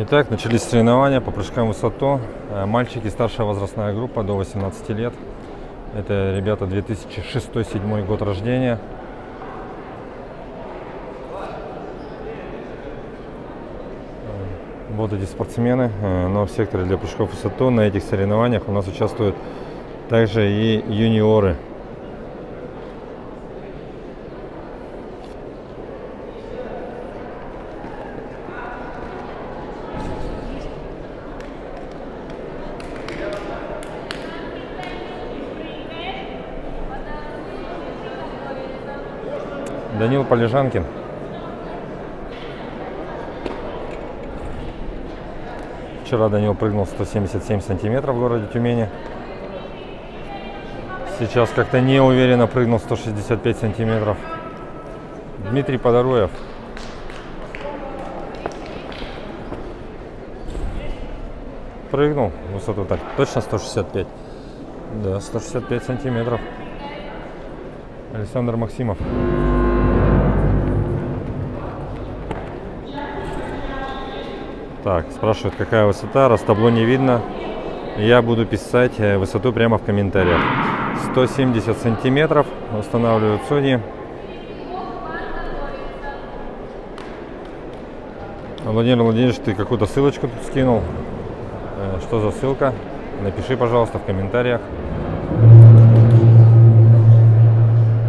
Итак, начались соревнования по прыжкам в высоту. Э, Мальчики, старшая возрастная группа до 18 лет. Это ребята 2006-2007 год рождения. Э, Вот эти спортсмены, э, но в секторе для прыжков в высоту на этих соревнованиях у нас участвуют также и юниоры. Данил Полежанкин. Вчера Данил прыгнул 177 сантиметров в городе Тюмени. Сейчас как-то неуверенно прыгнул 165 сантиметров. Дмитрий Подоруев. Прыгнул высоту так, точно 165. Да, 165 сантиметров. Александр Максимов. Так, спрашивают, какая высота, раз табло не видно. Я буду писать э, высоту прямо в комментариях. 170 сантиметров устанавливают судьи. Владимир Владимирович, ты какую-то ссылочку тут скинул. Э, Что за ссылка? Напиши, пожалуйста, в комментариях.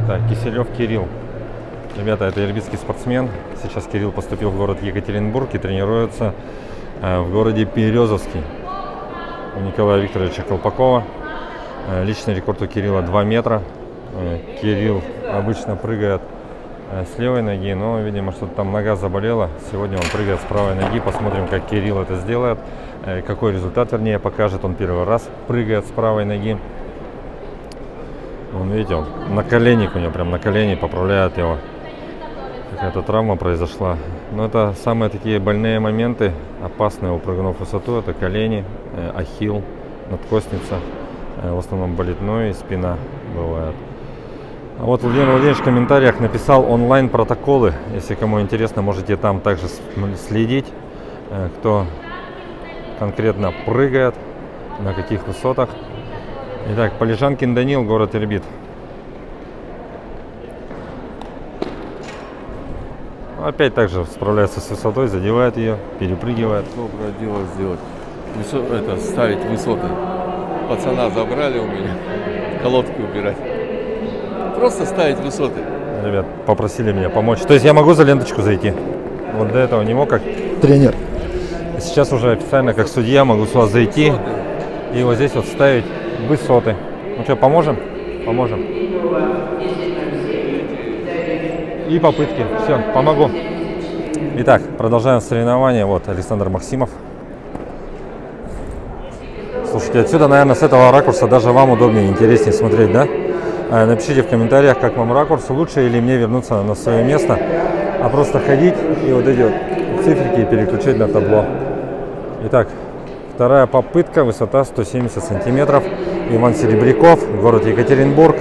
Так, Киселев Кирилл. Ребята, это ирбитский спортсмен. Сейчас Кирилл поступил в город Екатеринбург и тренируется в городе Березовский у Николая Викторовича Колпакова. Э, Личный рекорд у Кирилла 2 метра. Э, Кирилл обычно прыгает э, с левой ноги, но, видимо, что-то там нога заболела. Сегодня он прыгает с правой ноги. Посмотрим, как Кирилл это сделает. э, Какой результат, вернее, покажет. Он первый раз прыгает с правой ноги. Вон, видите, он на коленник у него, прям на колени поправляет его. Какая-то травма произошла. Но это самые такие больные моменты, опасные у прыгунов высоту. Это колени, э, ахилл, надкостница. Э, в основном болит ноги, спина бывает. А вот Владимир Владимирович в комментариях написал онлайн протоколы. Если кому интересно, можете там также следить, э, кто конкретно прыгает, на каких высотах. Итак, Полежанкин Данил, город Ирбит. Опять также справляется с высотой, задевает ее, перепрыгивает. Доброе дело сделать. Высо- это, ставить высоты. Пацана забрали у меня. Колодки убирать. Просто ставить высоты. Ребят, попросили меня помочь. То есть я могу за ленточку зайти? Вот до этого не мог как тренер. Сейчас уже официально как судья могу с вас зайти Высоты. и вот здесь вот ставить высоты. Ну что, поможем? Поможем. И попытки. Все, помогу. Итак, продолжаем соревнования. Вот Александр Максимов. Слушайте, отсюда, наверное, с этого ракурса даже вам удобнее, интереснее смотреть, да? А, Напишите в комментариях, как вам ракурс, лучше или мне вернуться на свое место, а просто ходить и вот эти вот циферки переключить на табло. Итак, вторая попытка, высота 170 сантиметров. Иван Серебряков, город Екатеринбург.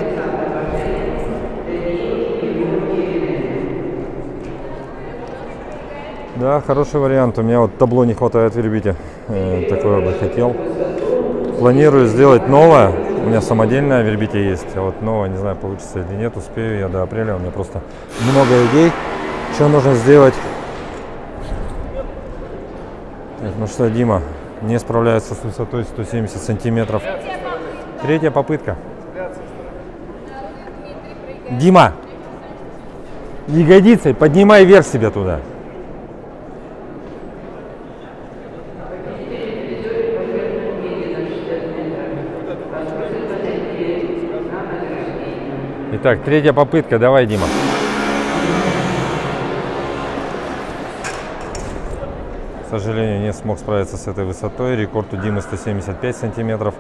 Да, хороший вариант. У меня вот табло не хватает в Ирбите. Э, такое бы хотел. Планирую сделать новое. У меня самодельная в Ирбите есть. А вот новое, не знаю, получится или нет. Успею я до апреля. У меня просто много идей. Что нужно сделать? Так, ну что, Дима, не справляется с высотой 170 сантиметров. Третья попытка. Дима, ягодицей поднимай вверх себя туда. Итак, третья попытка. Давай, Дима. К сожалению, не смог справиться с этой высотой. Рекорд у Димы 175 сантиметров.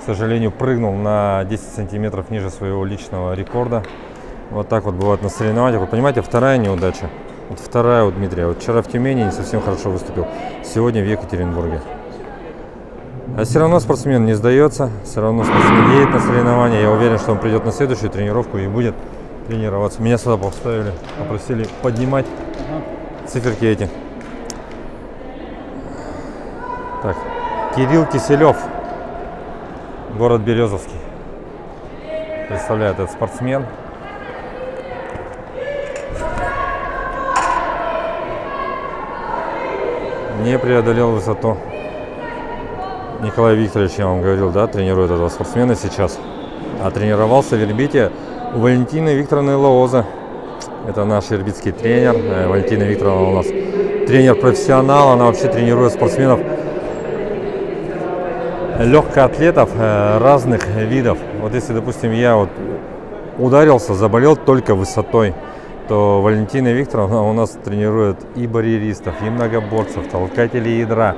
К сожалению, прыгнул на 10 сантиметров ниже своего личного рекорда. Вот так вот бывает на соревнованиях. Вы понимаете, вторая неудача. Вот вторая у Дмитрия. Вот вчера в Тюмени не совсем хорошо выступил. Сегодня в Екатеринбурге. А все равно спортсмен не сдается, все равно спортсмен едет на соревнования. Я уверен, что он придет на следующую тренировку и будет тренироваться. Меня сюда поставили, попросили поднимать циферки эти. Так, Кирилл Киселев, город Березовский. Представляет этот спортсмен. Не преодолел высоту. Николай Викторович, я вам говорил, да, тренирует этого спортсмена сейчас. А тренировался в Ирбите у Валентины Викторовны Лаоза. Это наш ирбитский тренер. Э, Валентина Викторовна у нас тренер-профессионал. Она вообще тренирует спортсменов легкоатлетов э, разных видов. Вот если, допустим, я вот ударился, заболел только высотой, то Валентина Викторовна у нас тренирует и барьеристов, и многоборцев, толкателей ядра.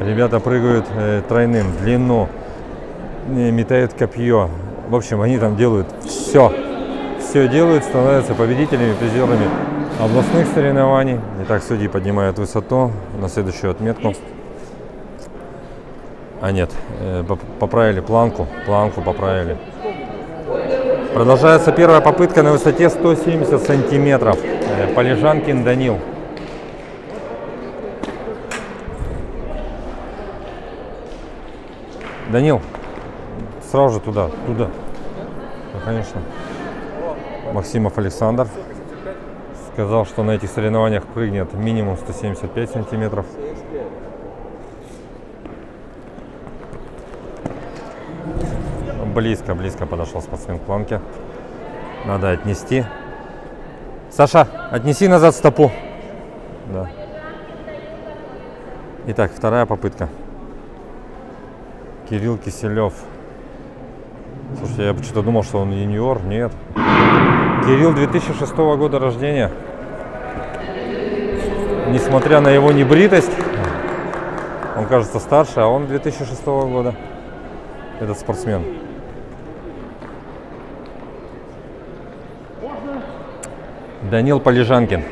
Ребята прыгают э, тройным, в длину, метают копье. В общем, они там делают все. Все делают, становятся победителями, призерами областных соревнований. Итак, судьи поднимают высоту на следующую отметку. А нет, э, поп- поправили планку, планку поправили. Продолжается первая попытка на высоте 170 сантиметров. Э, Полежанкин Данил. Данил, сразу же туда, туда. Ну, конечно. Максимов Александр сказал, что на этих соревнованиях прыгнет минимум 175 сантиметров. Близко, близко подошел спортсмен к планке. Надо отнести. Саша, отнеси назад стопу. Да. Итак, вторая попытка. Кирилл Киселев. Слушайте, я почему-то думал, что он юниор. Нет. Кирилл 2006 года рождения. Несмотря на его небритость, он кажется старше, а он 2006 года. Этот спортсмен. Данил Полежанкин.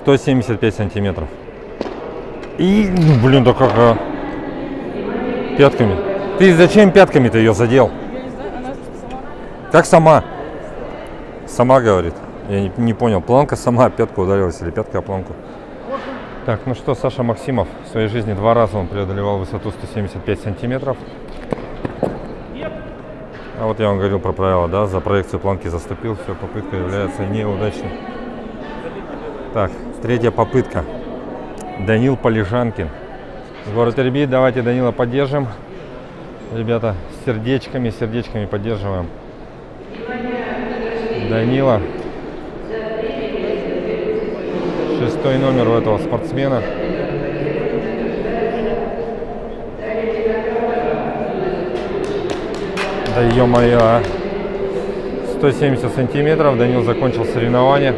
175 сантиметров. И, ну, блин, да как, а? Пятками. Ты зачем пятками-то ее задел? Как сама? Сама говорит. Я не, не понял, планка сама пятку ударилась или пятка о планку? Так, ну что, Саша Максимов в своей жизни два раза он преодолевал высоту 175 сантиметров. А вот я вам говорил про правила, да, за проекцию планки заступил, все, попытка является неудачной. Так, третья попытка. Данил Полежанкин. Город Ирбит, давайте Данила поддержим. Ребята, сердечками, сердечками поддерживаем. Данила. Шестой номер у этого спортсмена. Да ё-моё, а. 170 сантиметров. Данил закончил соревнование.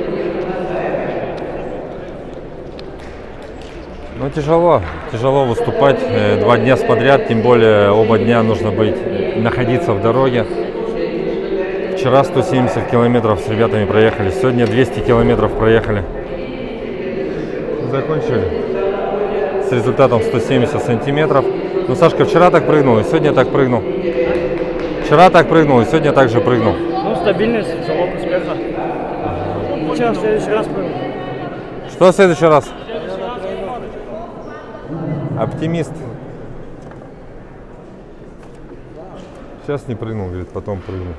Ну, тяжело. Тяжело выступать э, два дня подряд, тем более оба дня нужно быть, находиться в дороге. Вчера 170 километров с ребятами проехали, сегодня 200 километров проехали. Закончили с результатом 170 сантиметров. Ну, Сашка вчера так прыгнул, и сегодня так прыгнул. Вчера так прыгнул, и сегодня также прыгнул. Ну, стабильность, залог успеха. Ничего, в следующий раз прыгну. Что в следующий раз? Оптимист. Сейчас не прыгнул, говорит, потом прыгну.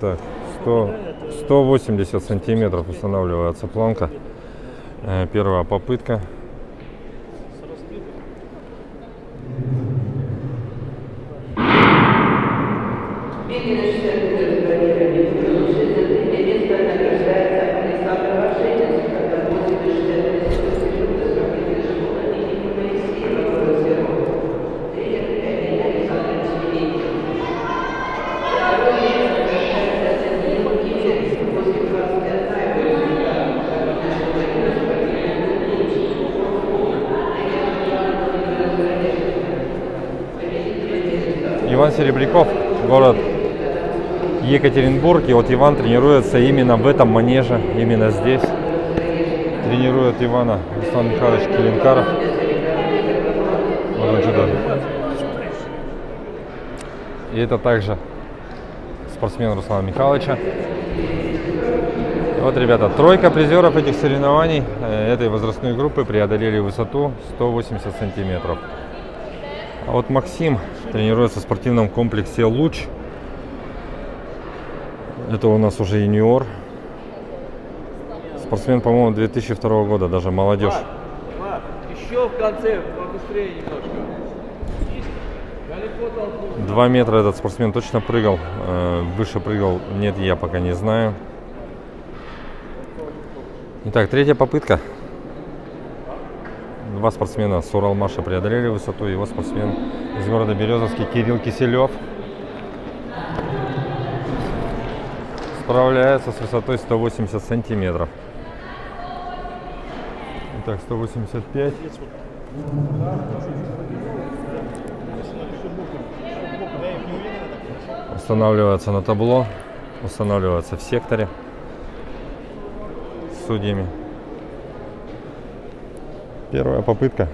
Так, 100, 180 сантиметров устанавливается планка. Э, Первая попытка. Иван Серебряков, город Екатеринбург. И вот Иван тренируется именно в этом манеже, именно здесь. Тренирует Ивана Руслан Михайлович Килинкаров. Вот он сюда. И это также спортсмен Руслана Михайловича. Вот, ребята, тройка призеров этих соревнований э, этой возрастной группы преодолели высоту 180 сантиметров. Вот Максим тренируется в спортивном комплексе «Луч». Это у нас уже юниор. Спортсмен, по-моему, 2002 года, даже молодежь. Марк, еще в конце побыстрее немножко. Два метра этот спортсмен точно прыгал. Э, Выше прыгал, нет, я пока не знаю. Итак, третья попытка. Два спортсмена с Уралмаша преодолели высоту. Его спортсмен из города Березовский Кирилл Киселев справляется с высотой 180 сантиметров. Итак, 185. Устанавливается на табло, устанавливается в секторе судьями. Первая попытка.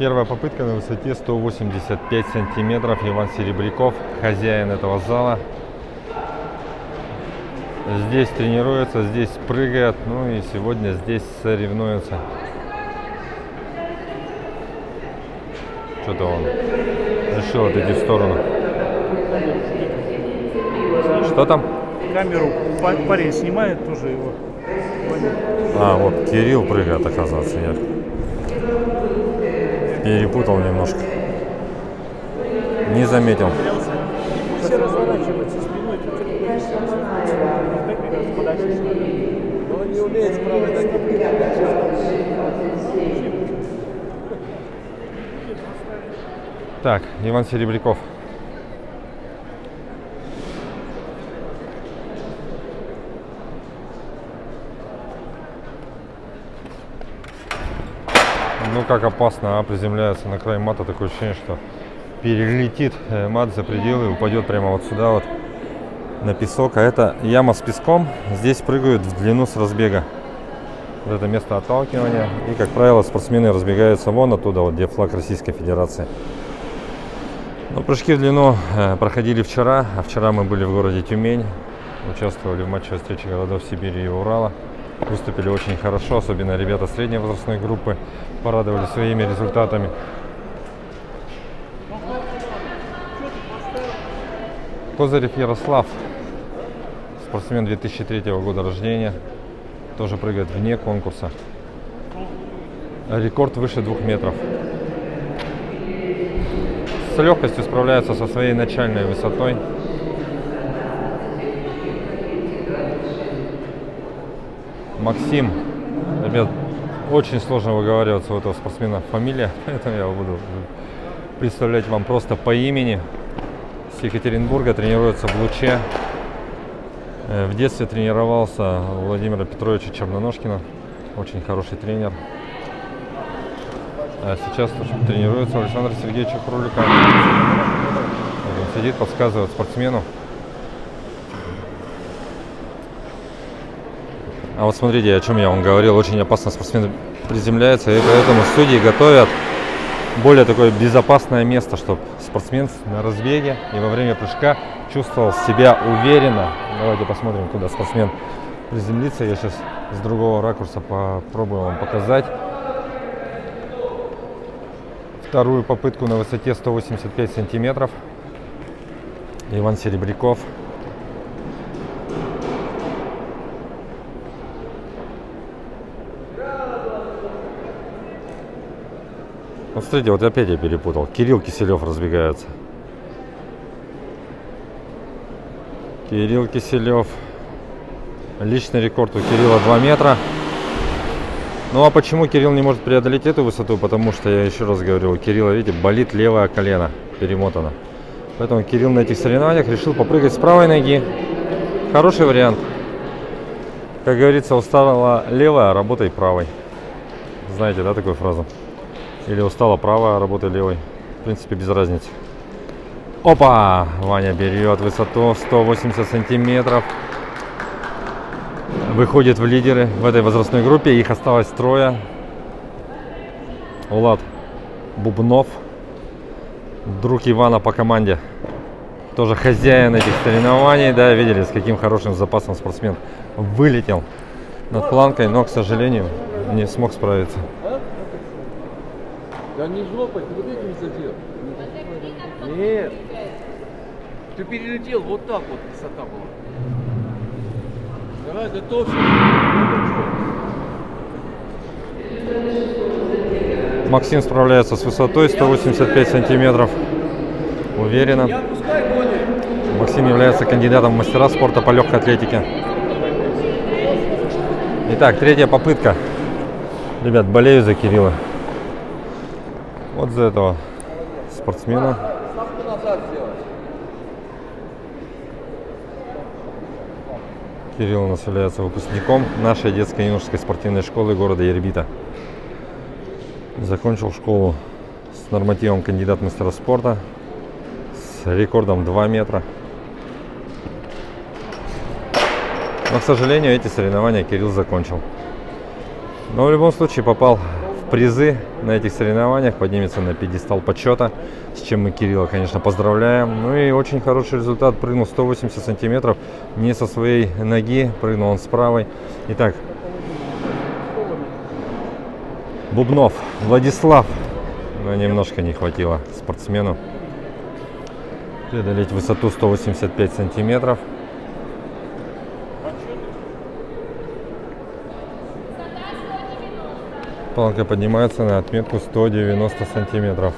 Первая попытка на высоте 185 сантиметров. Иван Серебряков, хозяин этого зала. Здесь тренируется, здесь прыгает, ну и сегодня здесь соревнуется. Что-то он решил отойти в сторону. Что там? Камеру па- парень снимает, тоже его. А, вот Кирилл прыгает, оказывается, я перепутал немножко. Не заметил. Все разворачиваются спиной. Но он не умеет Так, Иван Серебряков. Ну как опасно, а приземляется на край мата, такое ощущение, что перелетит э, мат за пределы и упадет прямо вот сюда вот на песок. А это яма с песком, здесь прыгают в длину с разбега. Вот это место отталкивания. И, как правило, спортсмены разбегаются вон оттуда, вот где флаг Российской Федерации. Ну, прыжки в длину э, проходили вчера, а вчера мы были в городе Тюмень, участвовали в матче встречи городов Сибири и Урала. Выступили очень хорошо, особенно ребята средней возрастной группы порадовали своими результатами. Козырев Ярослав, спортсмен 2003 года рождения, тоже прыгает вне конкурса. Рекорд выше двух метров с легкостью справляется со своей начальной высотой. Максим, ребят, очень сложно выговариваться у этого спортсмена фамилия, поэтому я буду представлять вам просто по имени. С Екатеринбурга тренируется в Луче. Э, В детстве тренировался у Владимира Петровича Черноножкина, очень хороший тренер. А сейчас тренируется у Александра Сергеевича Хрулика. Он сидит, подсказывает спортсмену. А вот смотрите, о чем я вам говорил, очень опасно спортсмен приземляется, и поэтому судьи готовят более такое безопасное место, чтобы спортсмен на разбеге и во время прыжка чувствовал себя уверенно. Давайте посмотрим, куда спортсмен приземлится. Я сейчас с другого ракурса попробую вам показать. Вторую попытку на высоте 185 сантиметров. Иван Серебряков. Вот смотрите, вот опять я перепутал. Кирилл Киселев разбегается. Кирилл Киселев. Личный рекорд у Кирилла 2 метра. Ну а почему Кирилл не может преодолеть эту высоту? Потому что, я еще раз говорю, у Кирилла, видите, болит левое колено, перемотано. Поэтому Кирилл на этих соревнованиях решил попрыгать с правой ноги. Хороший вариант. Как говорится, устала левая, работай правой. Знаете, да, такую фразу? Или устала правая, работай левой. В принципе, без разницы. Опа! Ваня берет высоту 180 сантиметров. Выходит в лидеры в этой возрастной группе. Их осталось трое. Влад Бубнов, друг Ивана по команде. Тоже хозяин этих соревнований. Да, видели, с каким хорошим запасом спортсмен вылетел над планкой, но, к сожалению, не смог справиться. Да не жопой, ты вот этим задел. Нет. Ты перелетел, вот так вот высота была. Давай, готовься. Максим справляется с высотой 185 сантиметров. Уверенно. Максим является кандидатом в мастера спорта по легкой атлетике. Итак, третья попытка. Ребят, болею за Кирилла. Вот за этого спортсмена. Кирилл у нас является выпускником нашей детской юношеской спортивной школы города Ербита. Закончил школу с нормативом кандидат мастера спорта, с рекордом 2 метра. Но, к сожалению, эти соревнования Кирилл закончил. Но в любом случае попал призы на этих соревнованиях, поднимется на пьедестал почета, с чем мы Кирилла, конечно, поздравляем. Ну и очень хороший результат, прыгнул 180 сантиметров, не со своей ноги, прыгнул он с правой. Итак, Бубнов, Владислав, но немножко не хватило спортсмену преодолеть высоту 185 сантиметров. Планка поднимается на отметку 190 сантиметров.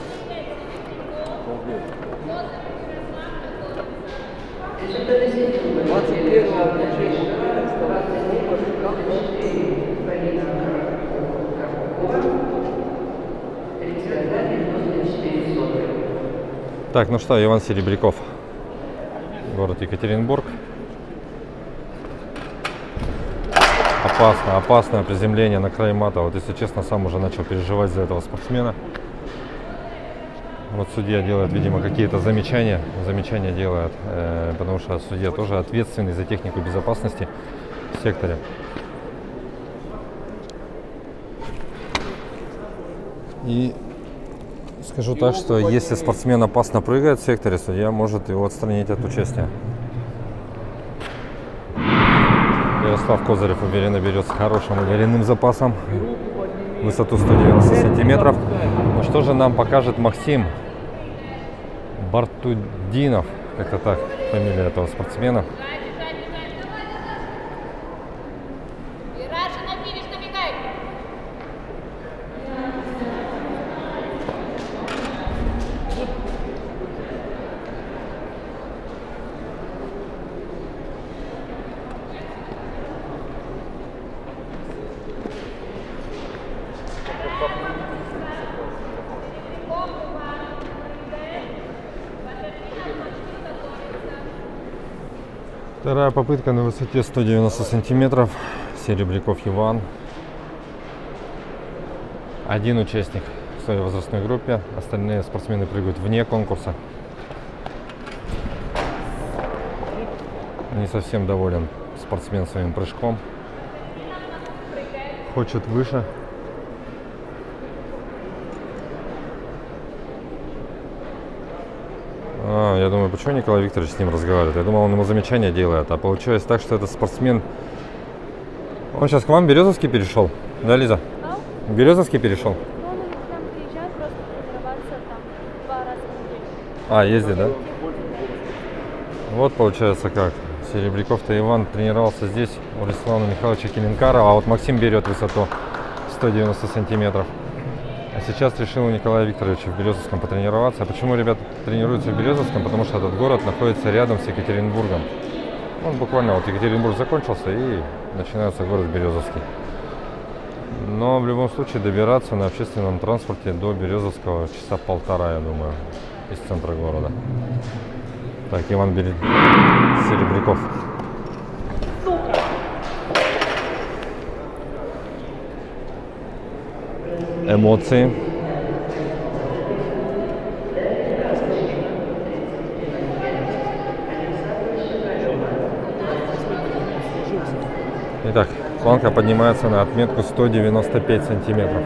Так, ну что, Иван Серебряков, город Екатеринбург. Опасно, опасное приземление на край мата. Вот если честно, сам уже начал переживать за этого спортсмена. Вот судья делает, видимо, какие-то замечания. Замечания делает, э, потому что судья тоже ответственный за технику безопасности в секторе. И скажу так, что если спортсмен опасно прыгает в секторе, судья может его отстранить от участия. Ярослав Козырев уверенно берет с хорошим уверенным запасом. Высоту 190 сантиметров. Ну что же нам покажет Максим Бартудинов? Как-то так фамилия этого спортсмена. Вторая попытка на высоте 190 сантиметров. Серебряков Иван. Один участник в своей возрастной группе. Остальные спортсмены прыгают вне конкурса. Не совсем доволен спортсмен своим прыжком. Хочет выше. А, я думаю, почему Николай Викторович с ним разговаривает? Я думал, он ему замечания делает. А получается так, что этот спортсмен... Он сейчас к вам Березовский перешел? Да, Лиза? А? Березовский перешел? Ну, он к нам приезжает просто тренироваться там два раза в неделю. А, ездит, да? Вот получается как. Серебряков-то Иван тренировался здесь у Руслана Михайловича Келенкарова, а вот Максим берет высоту 190 сантиметров. Сейчас решил у Николая Викторовича в Березовском потренироваться. А почему ребята тренируются в Березовском? Потому что этот город находится рядом с Екатеринбургом. Он буквально вот Екатеринбург закончился и начинается город Березовский. Но в любом случае добираться на общественном транспорте до Березовского часа полтора, я думаю, из центра города. Так, Иван Бери... Серебряков. Эмоции. Итак, планка поднимается на отметку 195 сантиметров.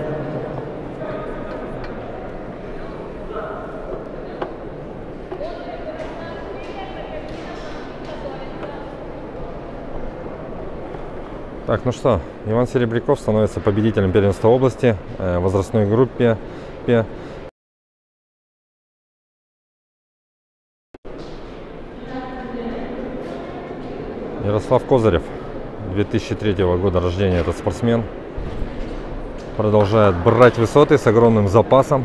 Так, ну что, Иван Серебряков становится победителем первенства области э, в возрастной группе. Пе- Ярослав Козырев, 2003 года рождения этот спортсмен. Продолжает брать высоты с огромным запасом.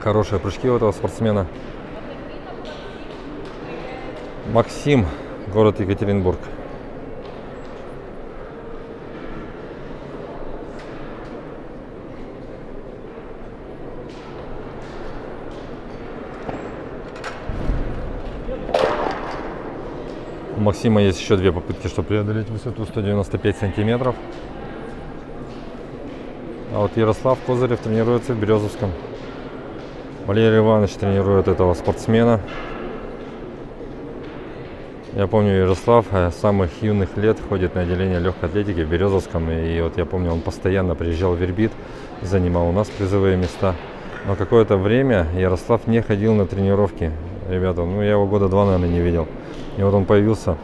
Хорошие прыжки у этого спортсмена. Максим, город Екатеринбург. Максима есть еще две попытки, чтобы преодолеть высоту 195 сантиметров. А вот Ярослав Козырев тренируется в Березовском. Валерий Иванович тренирует этого спортсмена. Я помню, Ярослав э, с самых юных лет ходит на отделение легкой атлетики в Березовском. И вот я помню, он постоянно приезжал в Вербит, занимал у нас призовые места. Но какое-то время Ярослав не ходил на тренировки. Ребята, ну я его года два, наверное, не видел. И вот он появился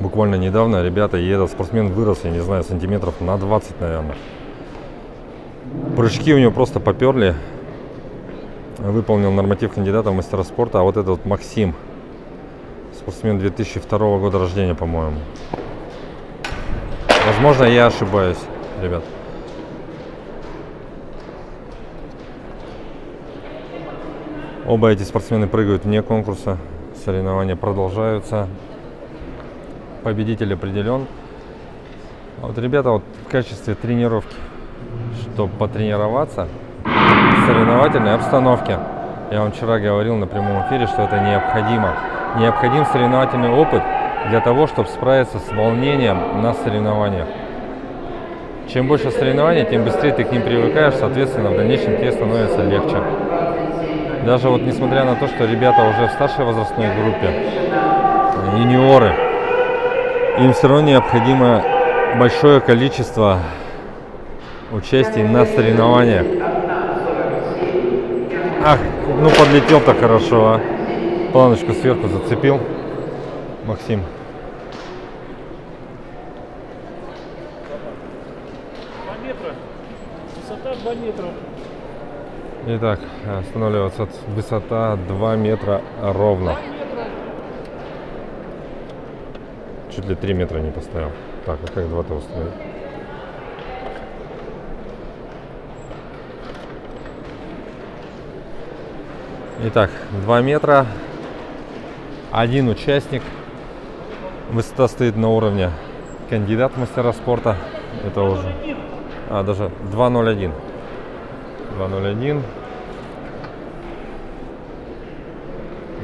буквально недавно, ребята, и этот спортсмен вырос, я не знаю, сантиметров на 20, наверное. Прыжки у него просто поперли. Выполнил норматив кандидата в мастера спорта. А вот этот Максим, спортсмен 2002 года рождения, по-моему. Возможно, я ошибаюсь, ребят. Оба эти спортсмены прыгают вне конкурса. Соревнования продолжаются. Победитель определен. А вот ребята вот в качестве тренировки, чтобы потренироваться в соревновательной обстановке. Я вам вчера говорил на прямом эфире, что это необходимо. Необходим соревновательный опыт для того, чтобы справиться с волнением на соревнованиях. Чем больше соревнований, тем быстрее ты к ним привыкаешь, соответственно, в дальнейшем тебе становится легче. Даже вот несмотря на то, что ребята уже в старшей возрастной группе, юниоры, им все равно необходимо большое количество участий на соревнованиях. Ах, ну подлетел-то хорошо, а. Планочку сверху зацепил. Максим. Два метра. Высота 2 метра. Итак, останавливаться высота 2 метра ровно. Чуть ли 3 метра не поставил. Так, а как 2-то установить? Итак, 2 метра. Один участник. Высота стоит на уровне кандидат мастера спорта. Это уже... А, даже 2.01. 2.01.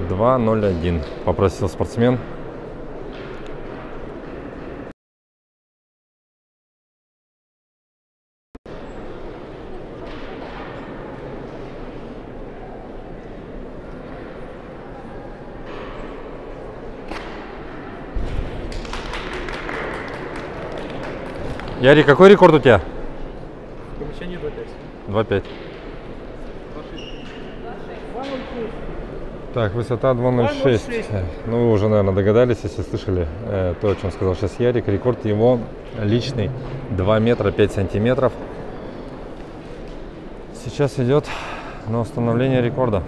2.01. Попросил спортсмен. Ярик, какой рекорд у тебя? Помещение 2,5. 2.5. Так, высота 2.06. 2.06. Э, Ну, вы уже, наверное, догадались, если слышали э, то, о чем сказал сейчас Ярик. Рекорд его личный 2 метра 5 сантиметров. Сейчас идет на установление рекорда.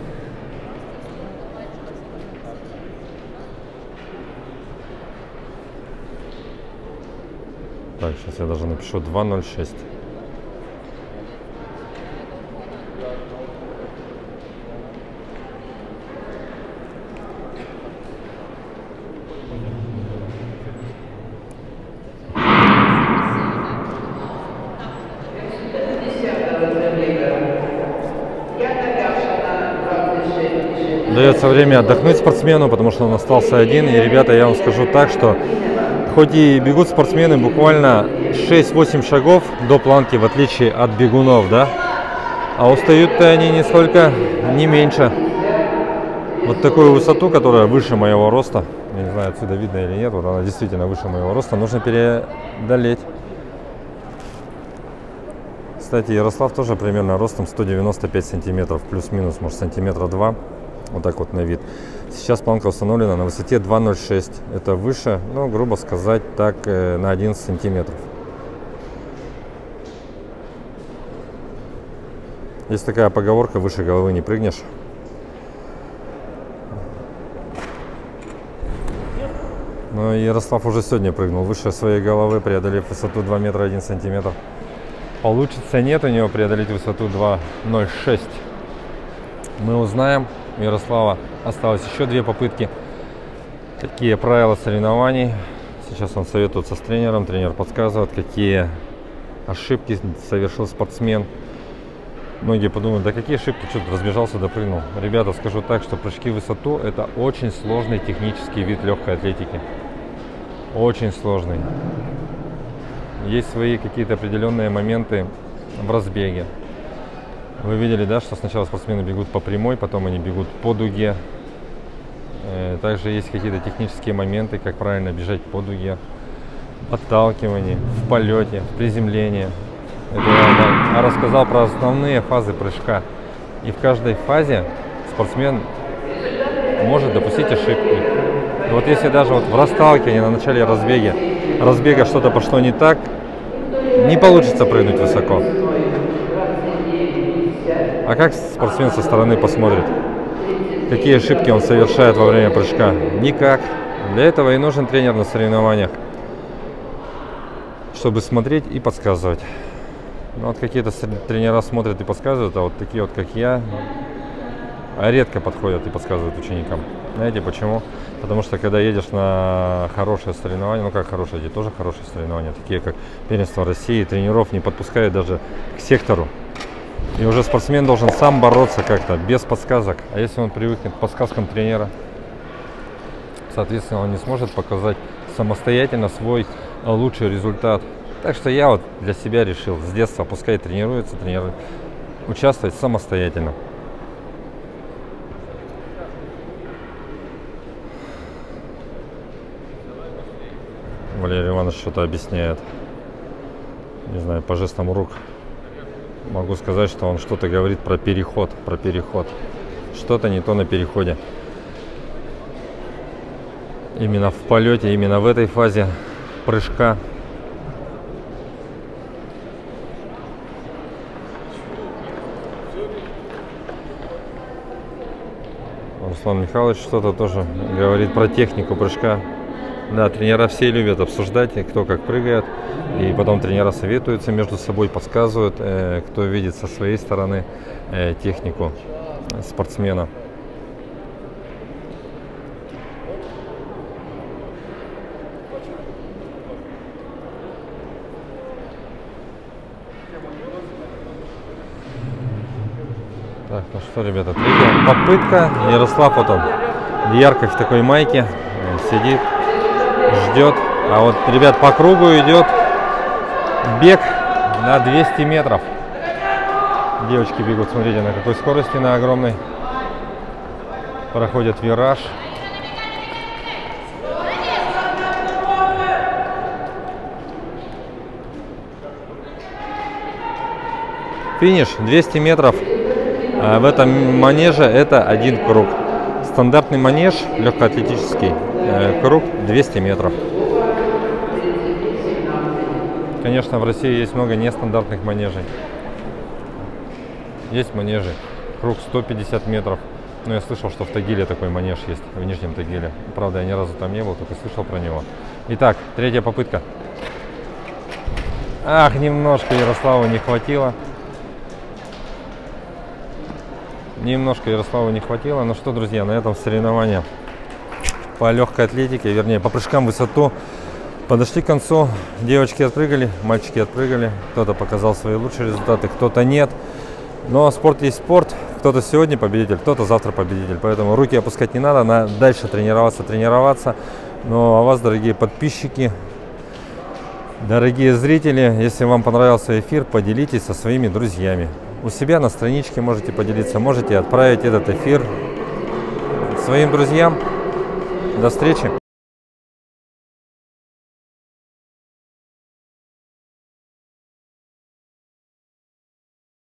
Так, сейчас я даже напишу 2.06. Дается время отдохнуть спортсмену, потому что он остался один. И, ребята, я вам скажу так, что хоть и бегут спортсмены буквально 6-8 шагов до планки, в отличие от бегунов, да, а устают-то они нисколько не меньше. Вот такую высоту, которая выше моего роста, я не знаю, отсюда видно или нет, вот она действительно выше моего роста, нужно преодолеть. Кстати, Ярослав тоже примерно ростом 195 сантиметров, плюс-минус, может, сантиметра два. Вот так вот на вид. Сейчас планка установлена на высоте 2,06. Это выше, ну, грубо сказать, так, э, на 11 сантиметров. Есть такая поговорка, выше головы не прыгнешь. Но Ярослав уже сегодня прыгнул выше своей головы, преодолев высоту 2 метра 1 сантиметр. Получится нет у него преодолеть высоту 2,06. Мы узнаем. У Ярослава осталось еще две попытки. Какие правила соревнований. Сейчас он советуется с тренером. Тренер подсказывает, какие ошибки совершил спортсмен. Многие подумают, да какие ошибки, что-то разбежался, допрыгнул. Ребята, скажу так, что прыжки в высоту – это очень сложный технический вид легкой атлетики. Очень сложный. Есть свои какие-то определенные моменты в разбеге. Вы видели, да, что сначала спортсмены бегут по прямой, потом они бегут по дуге. Э, Также есть какие-то технические моменты, как правильно бежать по дуге. Подталкивание, в полете, в приземлении. Это я вам рассказал про основные фазы прыжка. И в каждой фазе спортсмен может допустить ошибки. И вот если даже вот в расталкивании на начале разбега, разбега что-то пошло не так, не получится прыгнуть высоко. А как спортсмен со стороны посмотрит? Какие ошибки он совершает во время прыжка? Никак. Для этого и нужен тренер на соревнованиях, чтобы смотреть и подсказывать. Ну, вот какие-то тренера смотрят и подсказывают, а вот такие вот, как я, а редко подходят и подсказывают ученикам. Знаете почему? Потому что когда едешь на хорошее соревнование, ну как хорошее, эти тоже хорошие соревнования, такие как первенство России, тренеров не подпускают даже к сектору. И уже спортсмен должен сам бороться как-то, без подсказок. А если он привыкнет к подсказкам тренера, соответственно, он не сможет показать самостоятельно свой э, лучший результат. Так что я вот для себя решил с детства, пускай тренируется, тренирует, участвовать самостоятельно. Валерий Иванович что-то объясняет. Не знаю, по жестам рук. Могу сказать, что он что-то говорит про переход, про переход. Что-то не то на переходе. Именно в полете, именно в этой фазе прыжка. Руслан Михайлович что-то тоже говорит про технику прыжка. Да, тренера все любят обсуждать, кто как прыгает. И потом тренера советуются между собой, подсказывают, э, кто видит со своей стороны э, технику спортсмена. Так, ну что, ребята, третья попытка. Ярослав в яркой в такой майке э, сидит, ждет. А вот, ребят, по кругу идет бег на 200 метров. Девочки бегут, смотрите, на какой скорости, на огромной. Проходят вираж. Финиш 200 метров. А В этом манеже это один круг. Стандартный манеж, легкоатлетический, круг 200 метров. Конечно, в России есть много нестандартных манежей. Есть манежи, круг 150 метров. Но я слышал, что в Тагиле такой манеж есть, в Нижнем Тагиле. Правда, я ни разу там не был, только слышал про него. Итак, третья попытка. Ах, немножко Ярославу не хватило. Немножко Ярославу не хватило. Ну что, друзья, на этом соревнования по легкой атлетике, вернее, по прыжкам в высоту подошли к концу. Девочки отпрыгали, мальчики отпрыгали. Кто-то показал свои лучшие результаты, кто-то нет. Но спорт есть спорт. Кто-то сегодня победитель, кто-то завтра победитель. Поэтому руки опускать не надо, надо дальше тренироваться, тренироваться. Но а вас, дорогие подписчики, Дорогие зрители, если вам понравился эфир, поделитесь со своими друзьями. У себя на страничке можете поделиться, можете отправить этот эфир своим друзьям. До встречи!